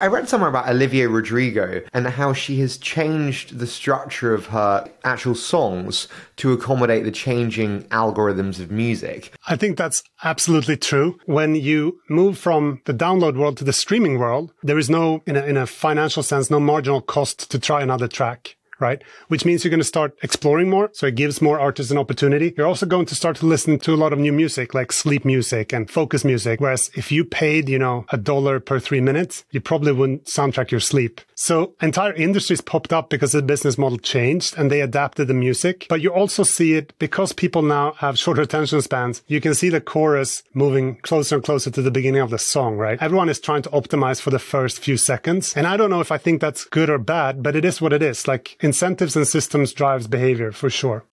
I read somewhere about Olivia Rodrigo and how she has changed the structure of her actual songs to accommodate the changing algorithms of music. I think that's absolutely true. When you move from the download world to the streaming world, there is no, in a, in a financial sense, no marginal cost to try another track right? Which means you're going to start exploring more. So it gives more artists an opportunity. You're also going to start to listen to a lot of new music, like sleep music and focus music. Whereas if you paid, you know, a dollar per three minutes, you probably wouldn't soundtrack your sleep. So entire industries popped up because the business model changed and they adapted the music. But you also see it because people now have shorter attention spans. You can see the chorus moving closer and closer to the beginning of the song, right? Everyone is trying to optimize for the first few seconds. And I don't know if I think that's good or bad, but it is what it is. Like incentives and systems drives behavior for sure.